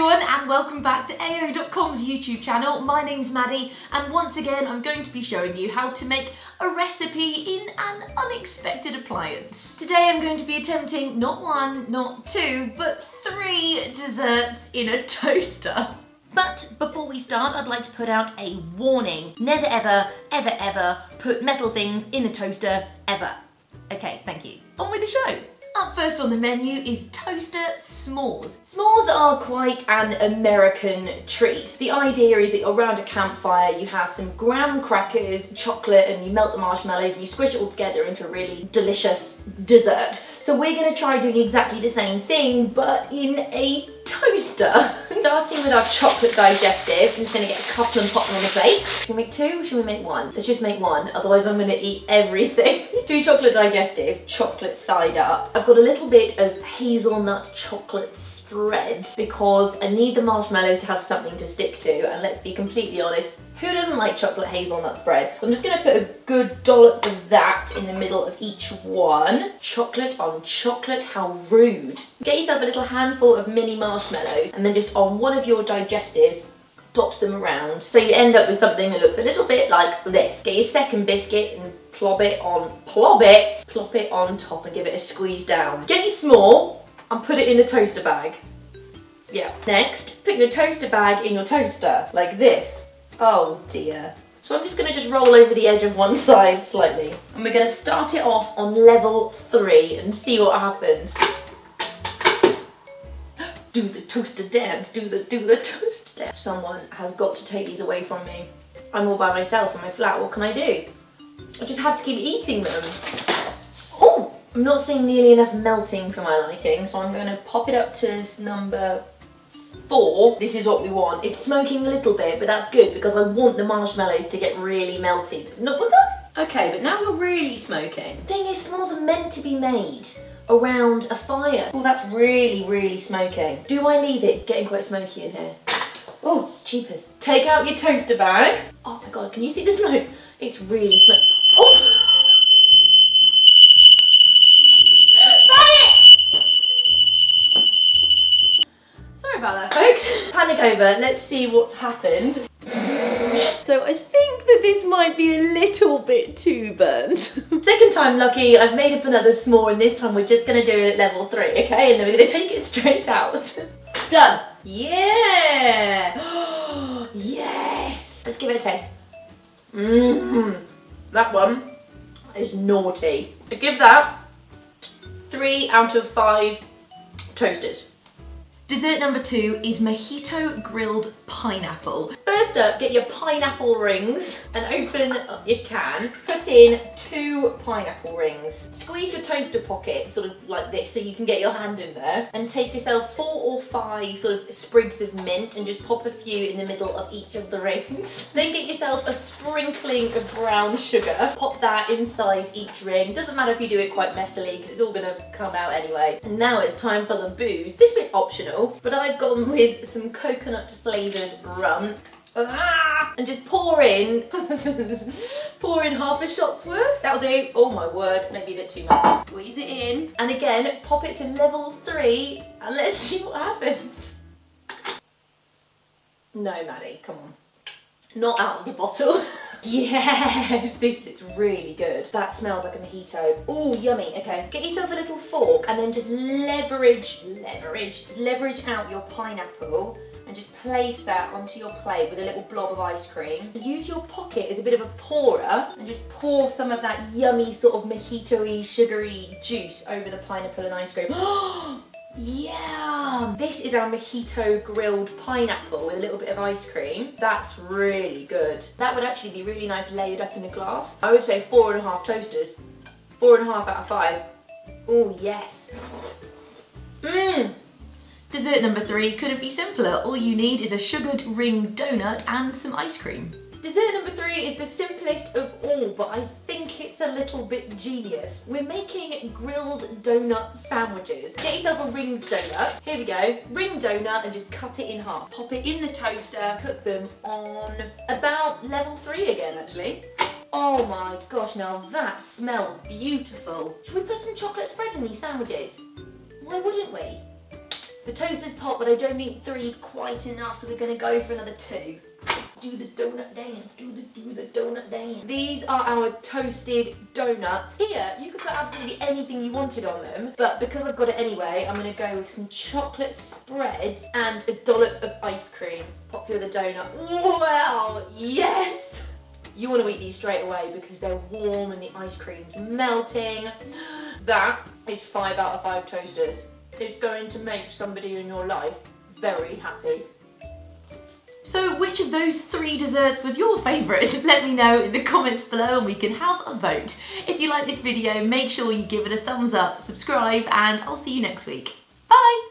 everyone and welcome back to AO.com's YouTube channel. My name's Maddie and once again I'm going to be showing you how to make a recipe in an unexpected appliance. Today I'm going to be attempting not one, not two, but three desserts in a toaster. But before we start, I'd like to put out a warning. Never ever, ever, ever put metal things in a toaster, ever. Okay, thank you. On with the show. Up first on the menu is toaster s'mores. S'mores are quite an American treat. The idea is that you're around a campfire, you have some graham crackers, chocolate, and you melt the marshmallows and you squish it all together into a really delicious dessert. So we're gonna try doing exactly the same thing, but in a toaster. Starting with our chocolate digestive, I'm just gonna get a couple and pop them on the plate. Should we make two should we make one? Let's just make one, otherwise I'm gonna eat everything. two chocolate digestive, chocolate side up. I've got a little bit of hazelnut chocolate spread because I need the marshmallows to have something to stick to and let's be completely honest, who doesn't like chocolate hazelnut spread? So I'm just gonna put a good dollop of that in the middle of each one. Chocolate on chocolate, how rude. Get yourself a little handful of mini marshmallows and then just on one of your digestives, dot them around. So you end up with something that looks a little bit like this. Get your second biscuit and plop it on, plop it, plop it on top and give it a squeeze down. Get your s'more and put it in the toaster bag. Yeah. Next, put your toaster bag in your toaster, like this. Oh dear. So I'm just gonna just roll over the edge of one side slightly. And we're gonna start it off on level three and see what happens. do the toaster dance, do the, do the toaster dance. Someone has got to take these away from me. I'm all by myself in my flat, what can I do? I just have to keep eating them. Oh, I'm not seeing nearly enough melting for my liking, so I'm gonna pop it up to number four, this is what we want. It's smoking a little bit, but that's good because I want the marshmallows to get really melted. Not with that? Okay, but now we're really smoking. Thing is, s'mores are meant to be made around a fire. Oh, that's really, really smoking. Do I leave it getting quite smoky in here? Oh, cheapers. Take out your toaster bag. Oh my God, can you see the smoke? It's really smoke. Oh! About that, folks. Panic over, let's see what's happened. So I think that this might be a little bit too burnt. Second time lucky, I've made up another s'more and this time we're just gonna do it at level three, okay? And then we're gonna take it straight out. Done. Yeah! yes! Let's give it a taste. Mmm. That one is naughty. I give that three out of five toasters. Dessert number two is mojito grilled pineapple. First up, get your pineapple rings and open up your can. Put in two pineapple rings. Squeeze your toaster pocket sort of like this so you can get your hand in there and take yourself four or five sort of sprigs of mint and just pop a few in the middle of each of the rings. then get yourself a sprinkling of brown sugar. Pop that inside each ring. Doesn't matter if you do it quite messily because it's all gonna come out anyway. And now it's time for the booze. This bit's optional but I've gone with some coconut flavoured rum. Ah, and just pour in, pour in half a shot's worth. That'll do, oh my word, maybe a bit too much. Squeeze it in, and again, pop it to level three, and let's see what happens. No, Maddie, come on. Not out of the bottle. Yes, this looks really good. That smells like a mojito. Oh, yummy. Okay, get yourself a little fork and then just leverage, leverage, leverage out your pineapple and just place that onto your plate with a little blob of ice cream. Use your pocket as a bit of a pourer and just pour some of that yummy sort of mojito-y, sugary juice over the pineapple and ice cream. Oh, Yeah! This is our mojito grilled pineapple with a little bit of ice cream. That's really good. That would actually be really nice layered up in a glass. I would say four and a half toasters. Four and a half out of five. Oh, yes. Mmm! Dessert number three couldn't be simpler. All you need is a sugared ring donut and some ice cream. Dessert number three is the simplest of all, but I a little bit genius. We're making grilled donut sandwiches. Get yourself a ringed donut. Here we go. Ring donut and just cut it in half. Pop it in the toaster, cook them on about level three again, actually. Oh my gosh, now that smells beautiful. Should we put some chocolate spread in these sandwiches? Why wouldn't we? The toaster's hot, but I don't think three is quite enough, so we're gonna go for another two. Do the donut dance, do the, do the donut dance. These are our toasted donuts. Here, you could put absolutely anything you wanted on them, but because I've got it anyway, I'm gonna go with some chocolate spreads and a dollop of ice cream. Popular donut. Wow, yes! You want to eat these straight away because they're warm and the ice cream's melting. That is five out of five toasters. It's going to make somebody in your life very happy. So which of those three desserts was your favourite? Let me know in the comments below and we can have a vote. If you like this video, make sure you give it a thumbs up, subscribe, and I'll see you next week. Bye!